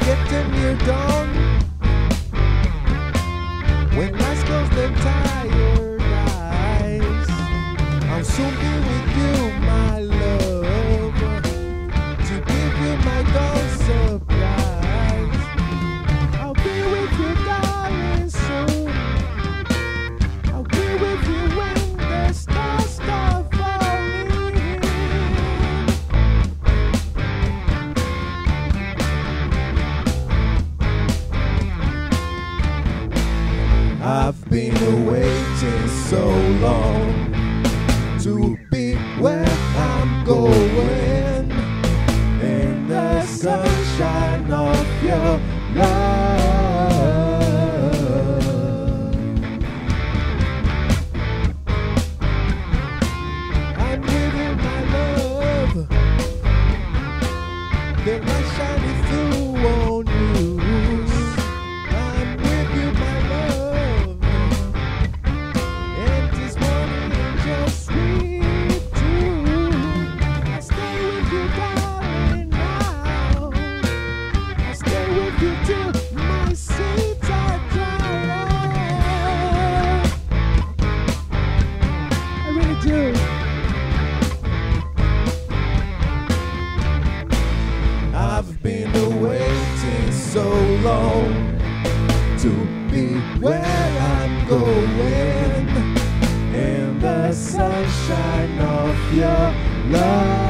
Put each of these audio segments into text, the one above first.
getting you done. I've been waiting so long to be where I'm going in the sunshine of your love. I'm giving my love, then I shine. where I'm going in the sunshine of your love.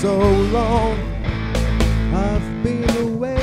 so long. I've been away